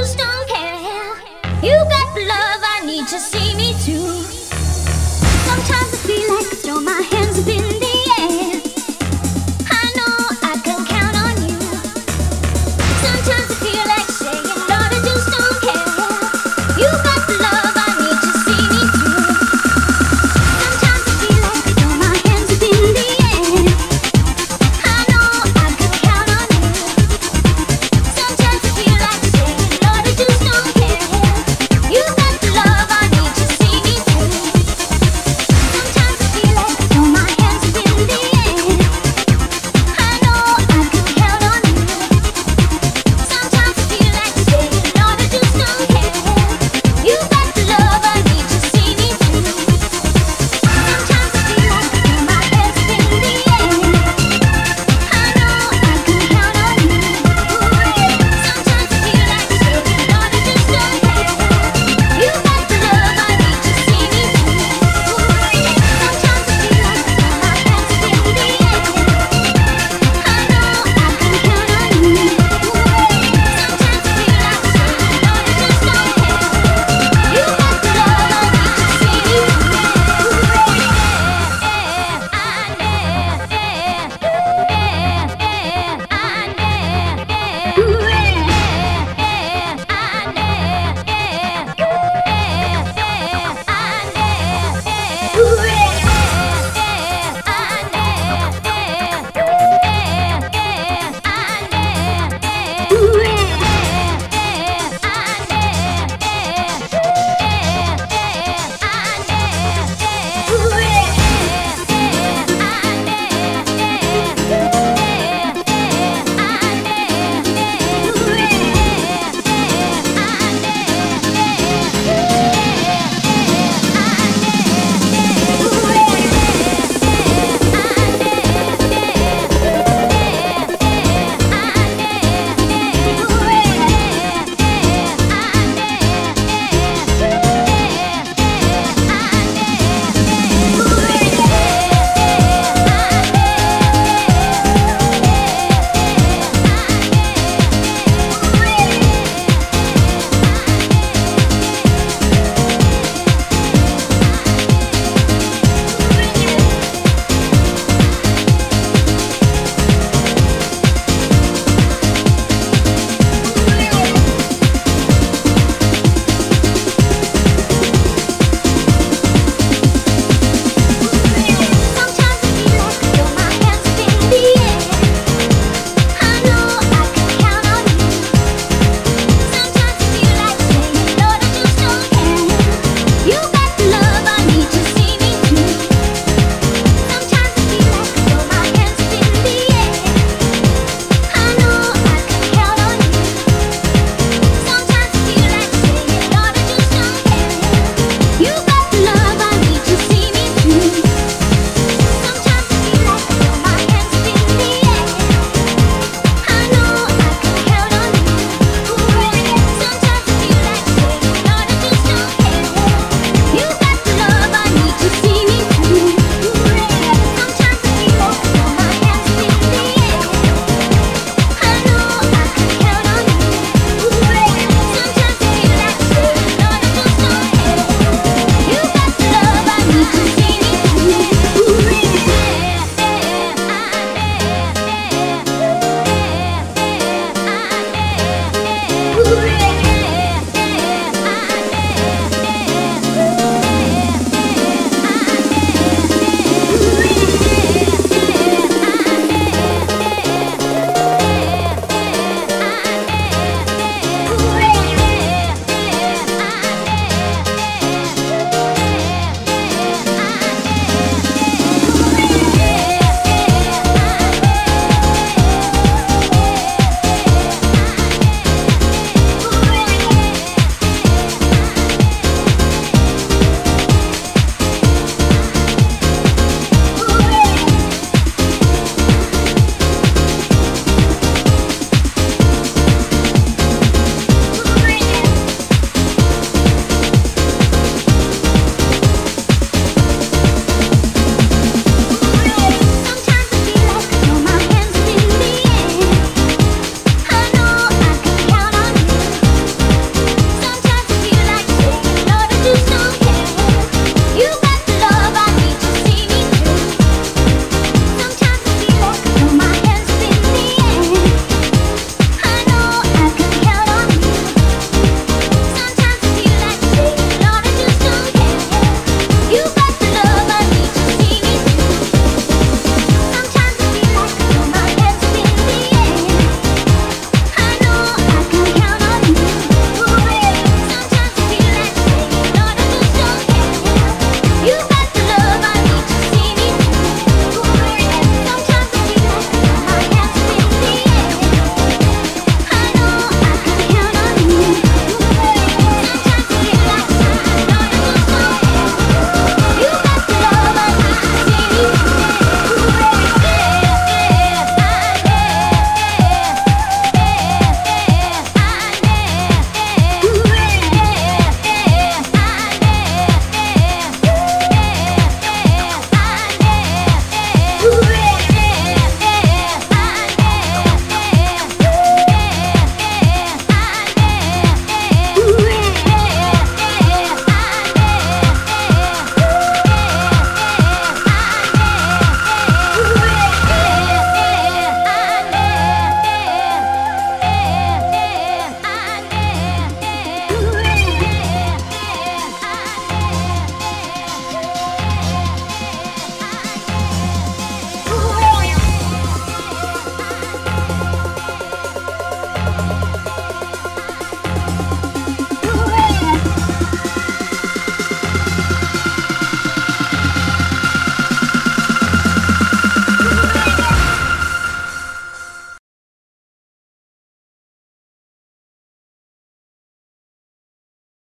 just don't care. You got love, I need to see me through. Sometimes I feel like I stole my hair.